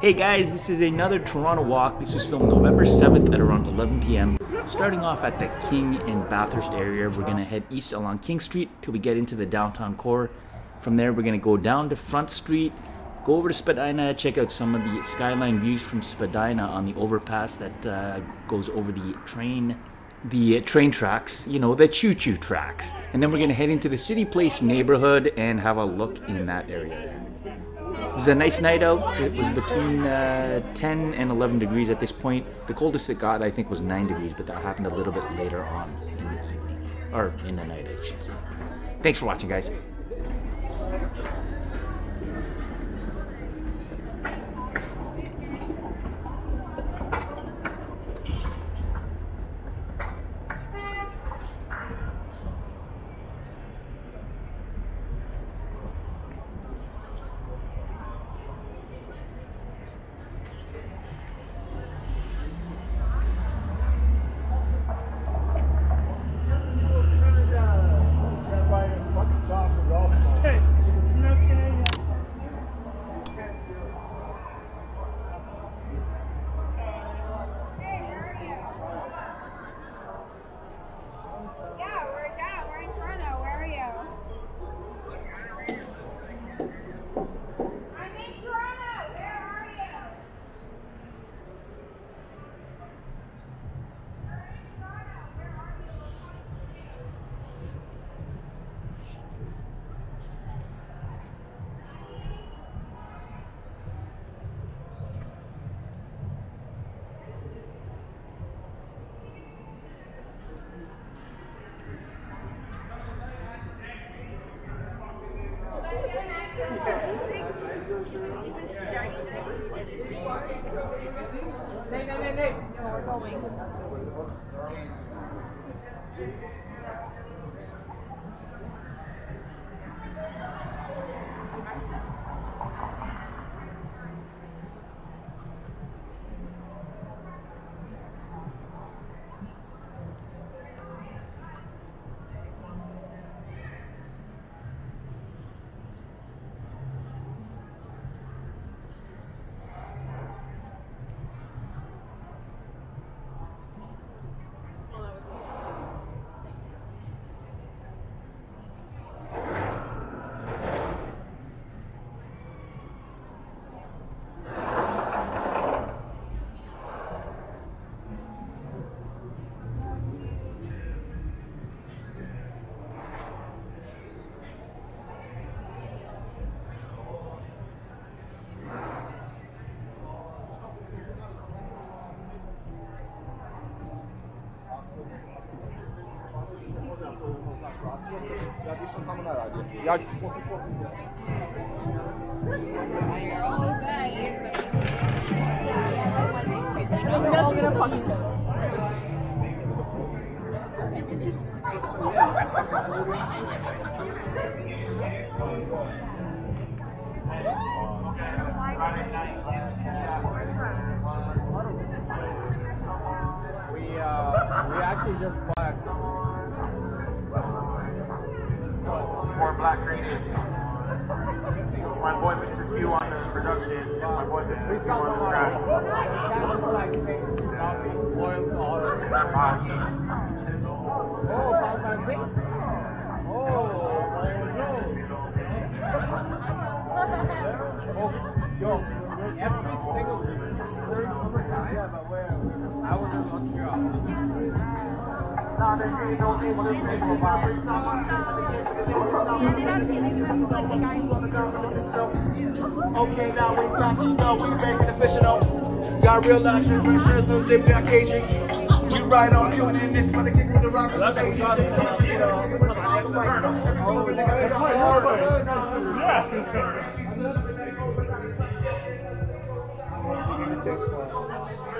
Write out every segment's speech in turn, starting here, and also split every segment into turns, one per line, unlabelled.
Hey guys, this is another Toronto walk. This was filmed November 7th at around 11 p.m. Starting off at the King and Bathurst area, we're gonna head east along King Street till we get into the downtown core. From there, we're gonna go down to Front Street, go over to Spadina, check out some of the skyline views from Spadina on the overpass that uh, goes over the train the train tracks, you know, the choo-choo tracks. And then we're gonna head into the City Place neighborhood and have a look in that area. It was a nice night out. It was between uh, 10 and 11 degrees at this point. The coldest it got, I think, was 9 degrees, but that happened a little bit later on in the evening. Or in the night, I should say. Thanks for watching, guys.
Other.
We uh, we actually just
black creatives. My boy Mr. Q on the production, and my boy Mr. Q on the track.
Oh, yo, every single during summertime, I was in Montreal.
Okay, now we back, you know, we making official. Got real realize your pressures, no zip, y'all caging. We ride on you, and this gonna get to the rock
station. Yeah.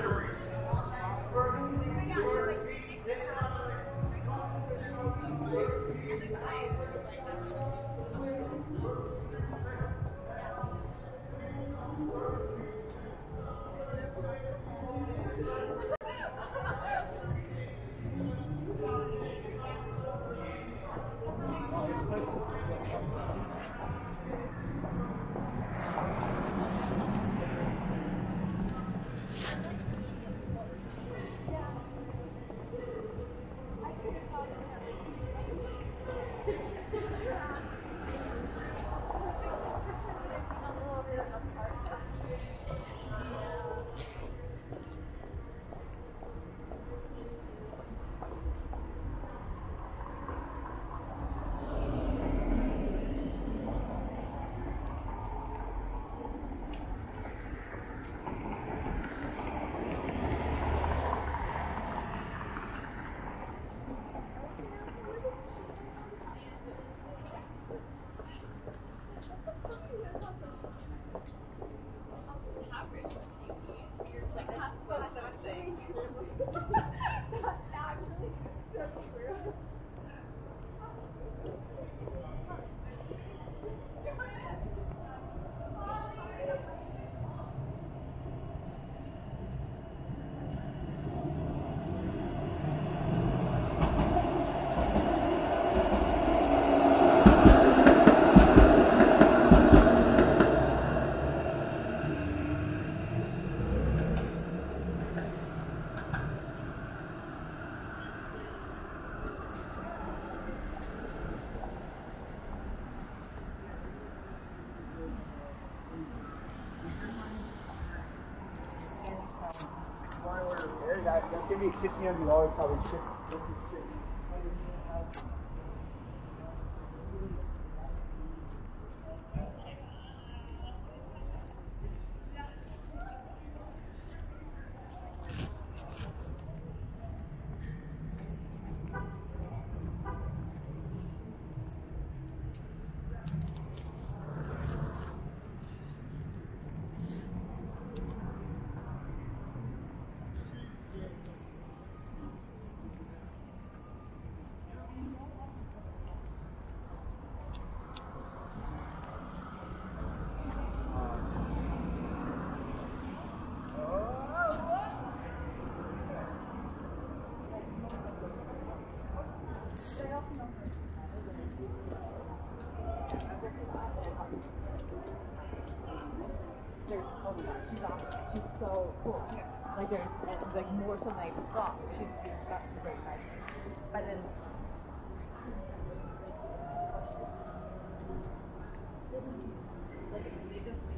saying. now I'm really so pair, that, that's gonna be
There's oh my god, she's awesome. She's so cool. Like there's like more so than I thought. She's got some great sides. But then like they just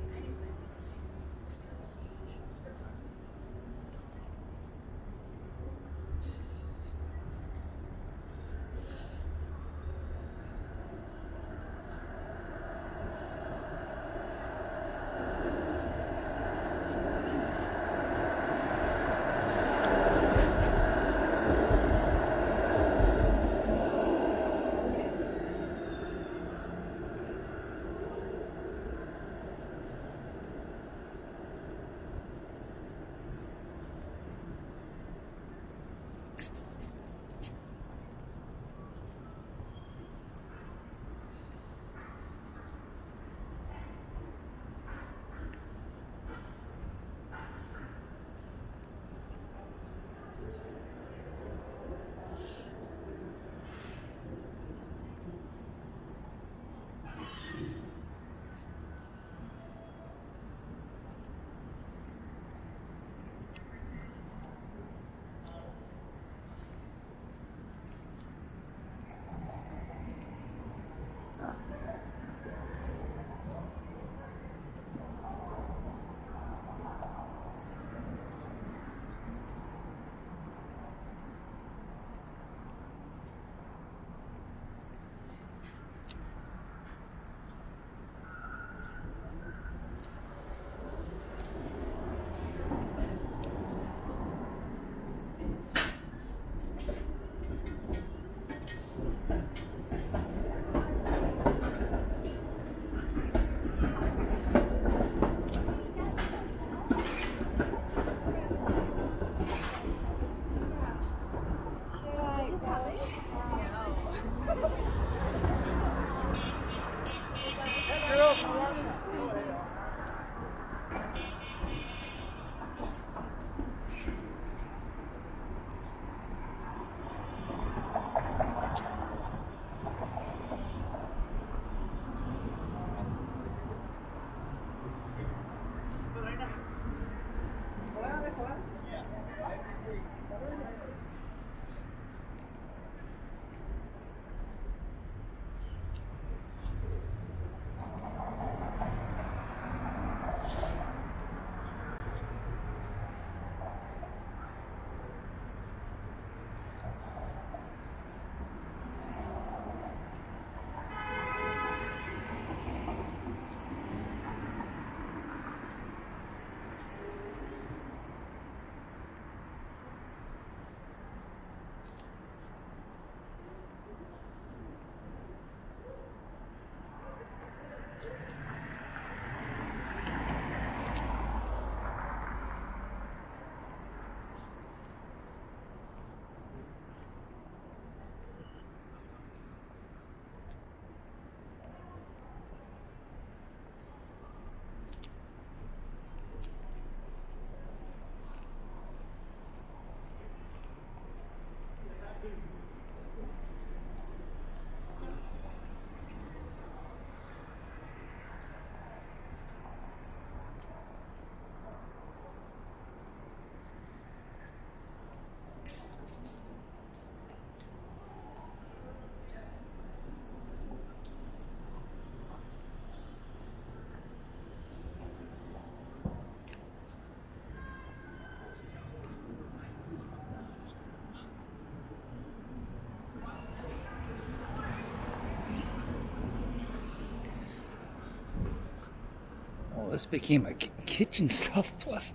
this became a kitchen stuff plus.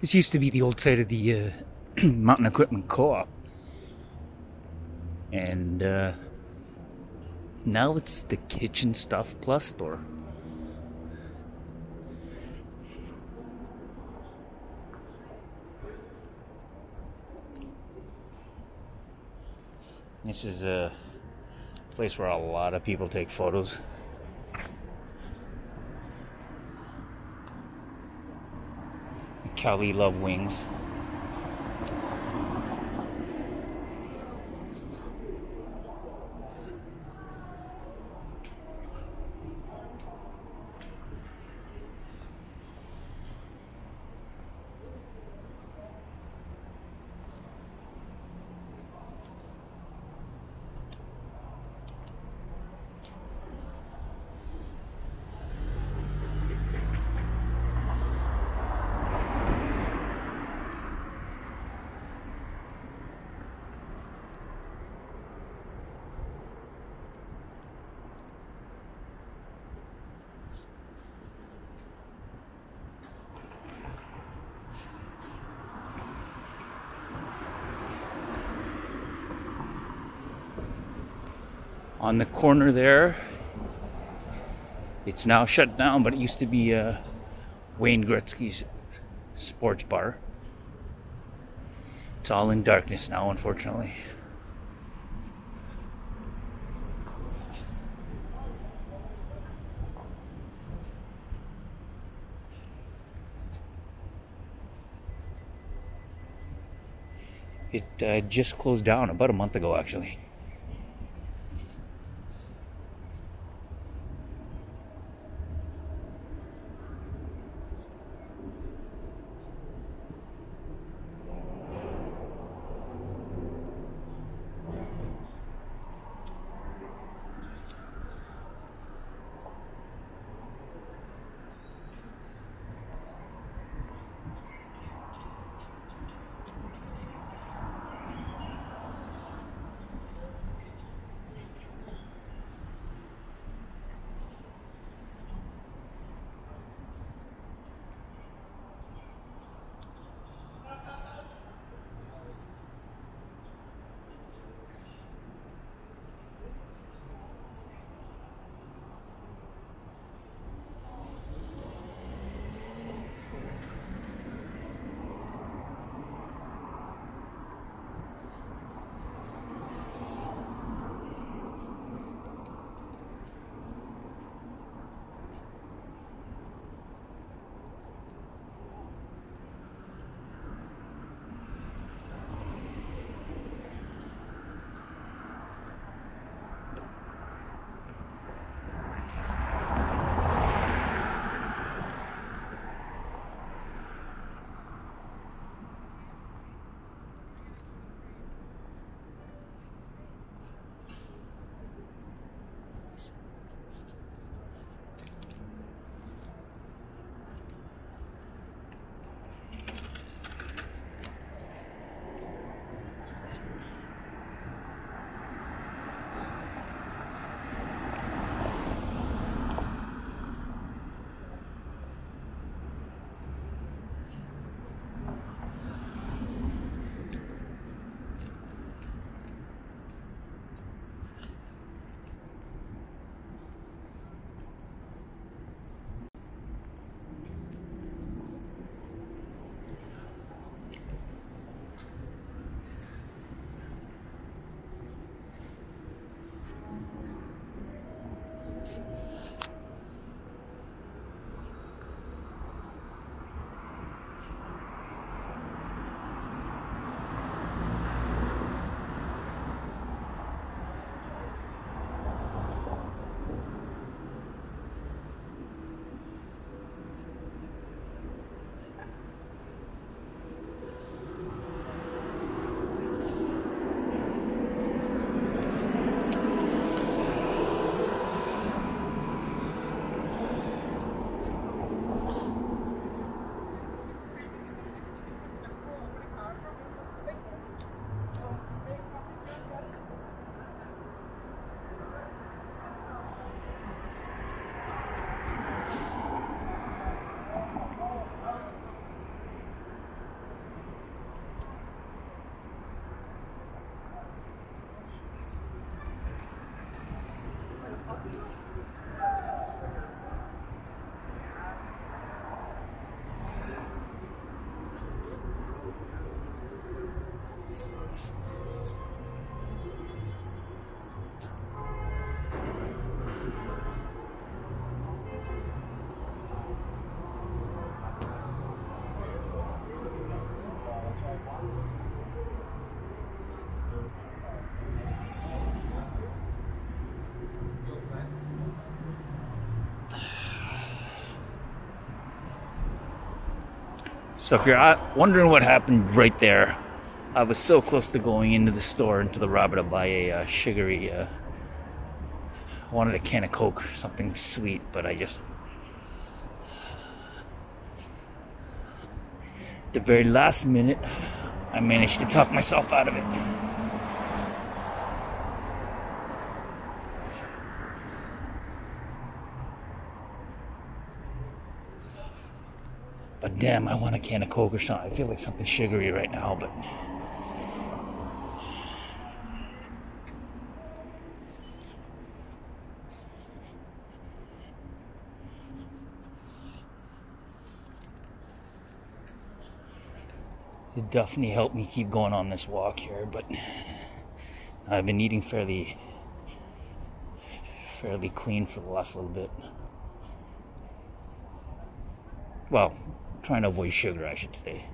This used to be the old site of the uh, Mountain Equipment Co-op, and uh, now it's the Kitchen Stuff Plus store. This is a place where a lot of people take photos. Cali love wings. On the corner there. It's now shut down, but it used to be uh, Wayne Gretzky's sports bar. It's all in darkness now, unfortunately. It uh, just closed down about a month ago, actually. So if you're uh, wondering what happened right there, I was so close to going into the store into the Rabba to buy a uh, sugary. Uh, I wanted a can of Coke, something sweet, but I just the very last minute, I managed to talk myself out of it. Damn, I want a can of Coke or something. I feel like something sugary right now, but. It definitely helped me keep going on this walk here, but I've been eating fairly fairly clean for the last little bit. Well, trying to avoid sugar, I should say.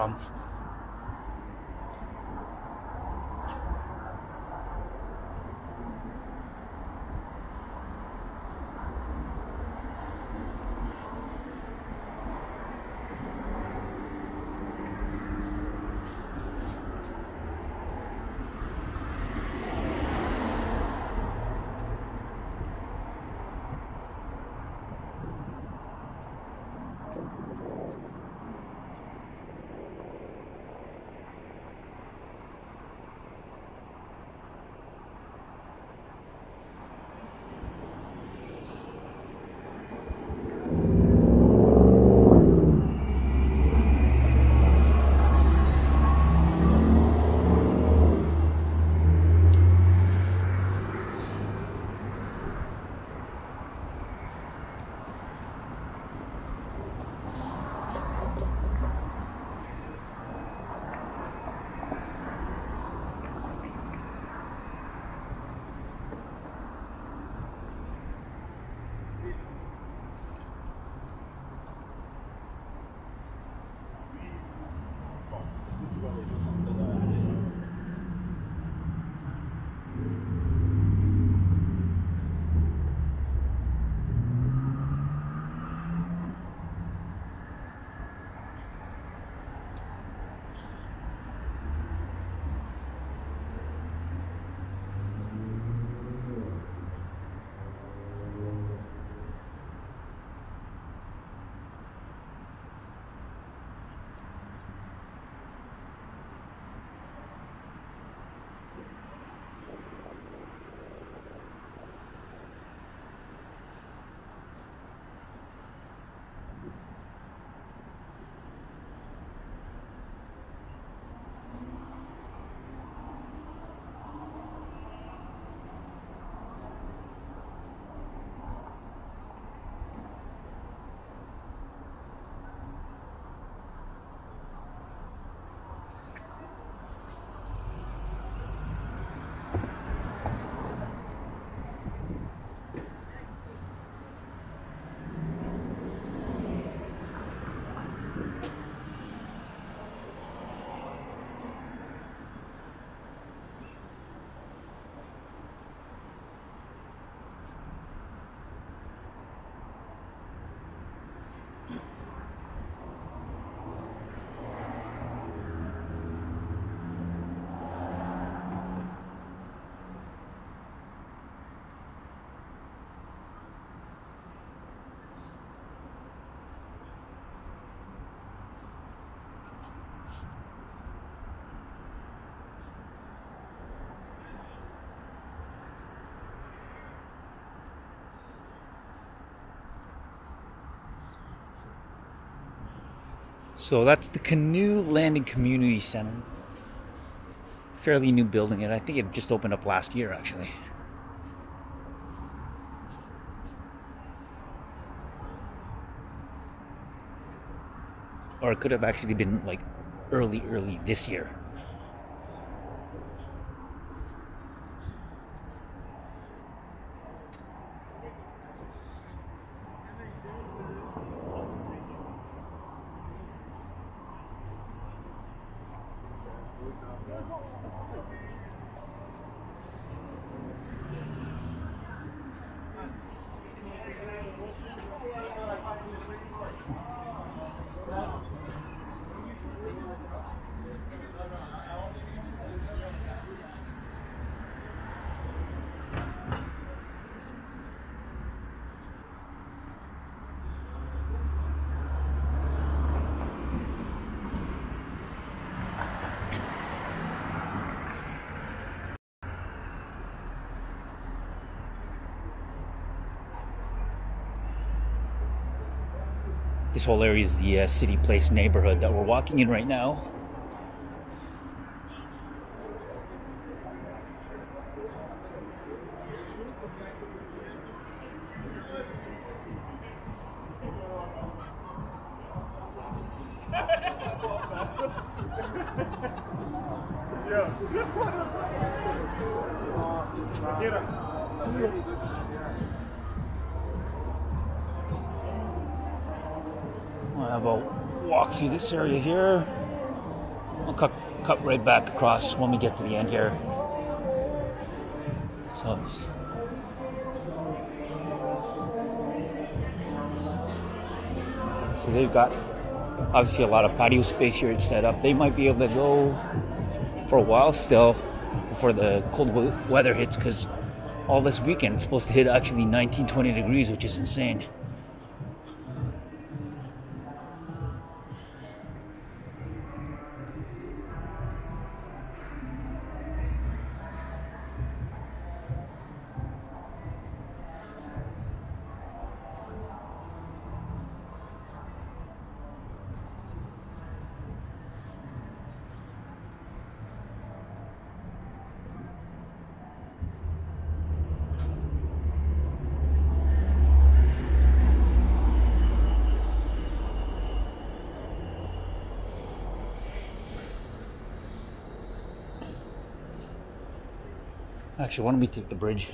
Problem. So that's the Canoe Landing Community Center. Fairly new building, and I think it just opened up last year actually. Or it could have actually been like early, early this year. Thank you. This whole area is the uh, City Place neighborhood that we're walking in right now. Have a walk through this area here. I'll cut, cut right back across when we get to the end here. So it's so they've got obviously a lot of patio space here set up. They might be able to go for a while still before the cold weather hits because all this weekend it's supposed to hit actually 19, 20 degrees, which is insane. Actually, why don't we take the bridge?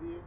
দিয়ে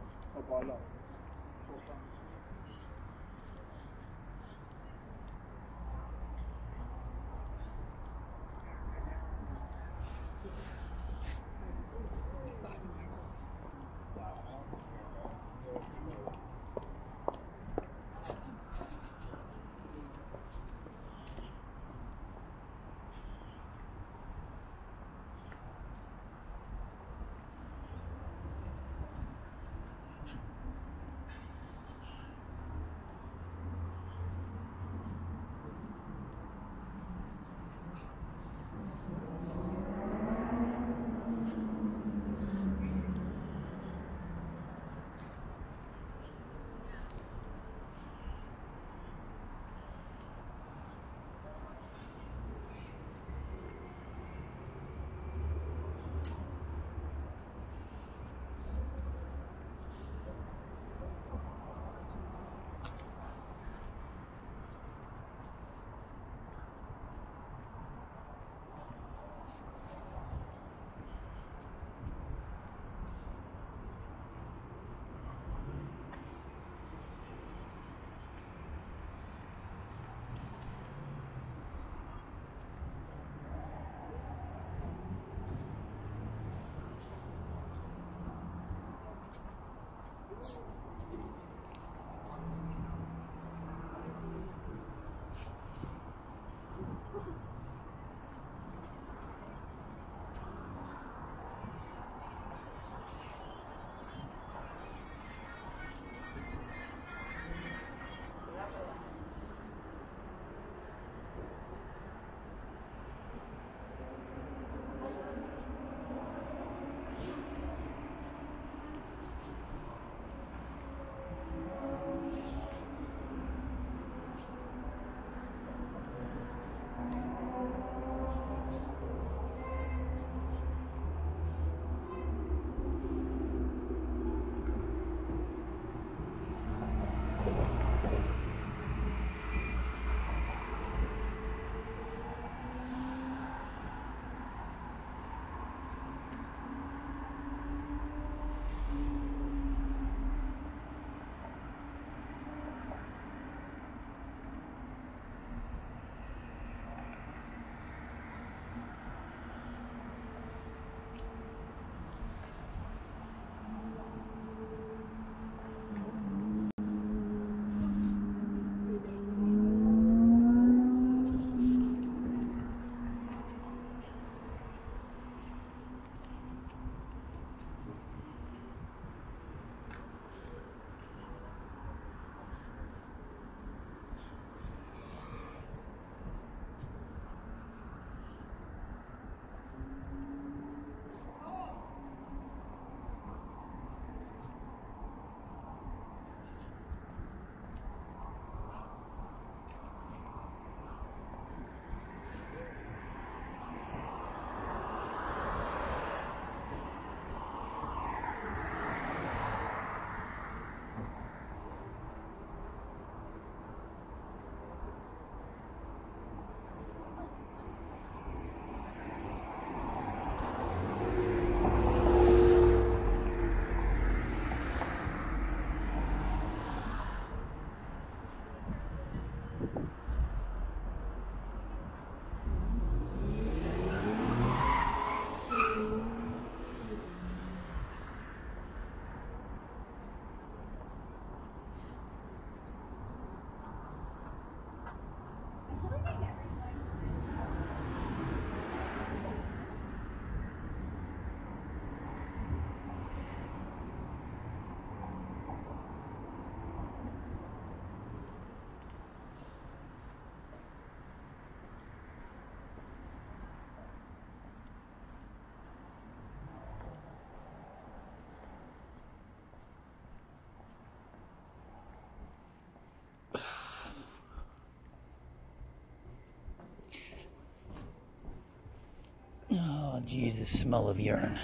Geez, the smell of urine.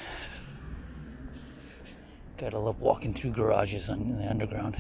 Gotta love walking through garages on the underground.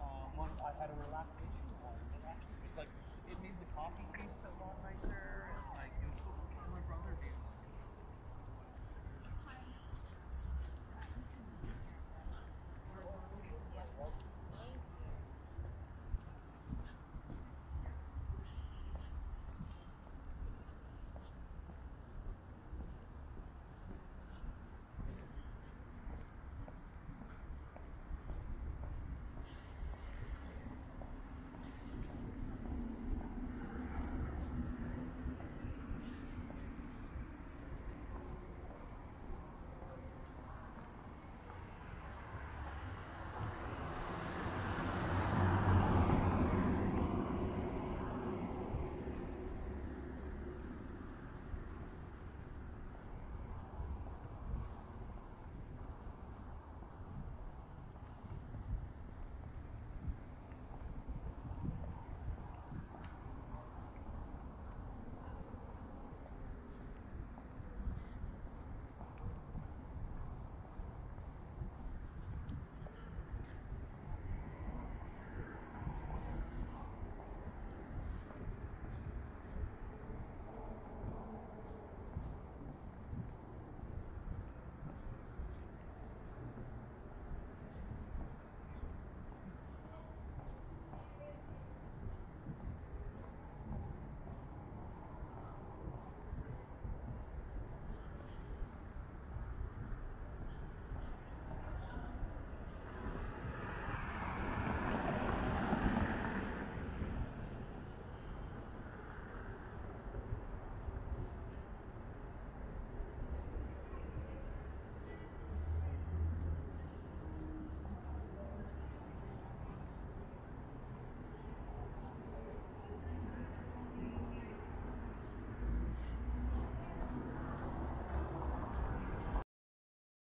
Uh, once I had a relaxation